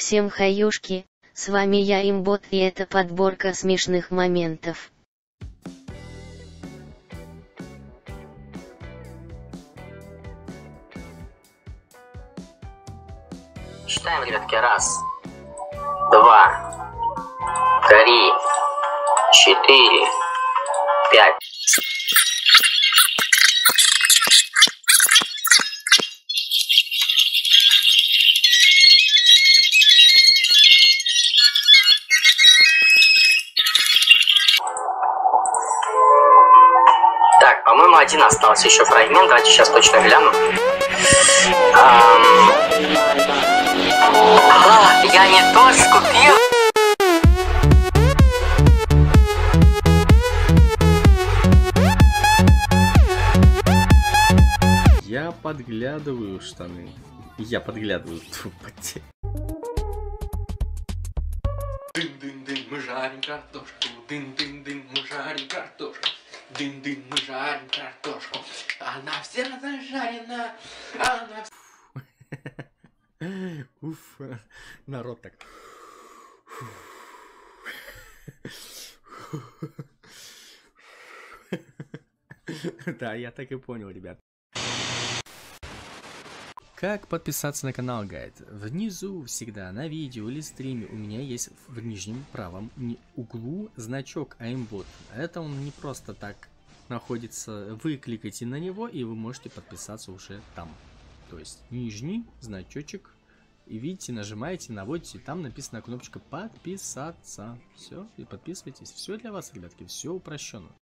Всем хаюшки, с вами я имбот и это подборка смешных моментов. Считаем, ребятки, раз, два, три, четыре, пять. По-моему, один остался еще фрагмент. Давайте сейчас точно гляну. Ам. А, я не то скупил. Я подглядываю штаны. Я подглядываю. Тьфу, поте- Дын-дын-дын, мы жарим картошку. Дын-дын-дын, мы жарим картошку. Дын-дын, мы жарим картошку. Она вся зажарена. Она Уф, народ так. Да, я так и понял, ребят. Как подписаться на канал Гайд? Внизу всегда на видео или стриме у меня есть в нижнем правом углу значок aimbot. Это он не просто так находится. Вы кликаете на него и вы можете подписаться уже там. То есть нижний значочек. И видите, нажимаете, наводите, там написана кнопочка подписаться. Все, и подписывайтесь. Все для вас, ребятки, все упрощенно.